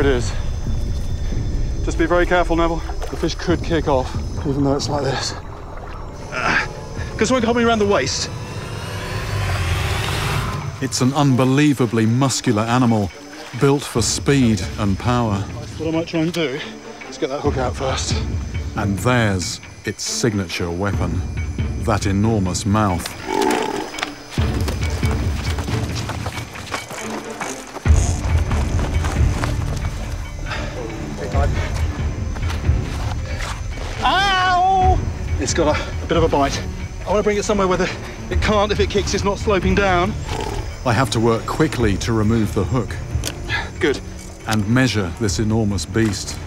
There it is. Just be very careful, Neville. The fish could kick off, even though it's like this. Ah, Can someone help me around the waist? It's an unbelievably muscular animal, built for speed and power. What I might try and do is get that hook out first. And there's its signature weapon that enormous mouth. Ow! It's got a, a bit of a bite. I want to bring it somewhere where the, it can't, if it kicks, it's not sloping down. I have to work quickly to remove the hook Good. and measure this enormous beast.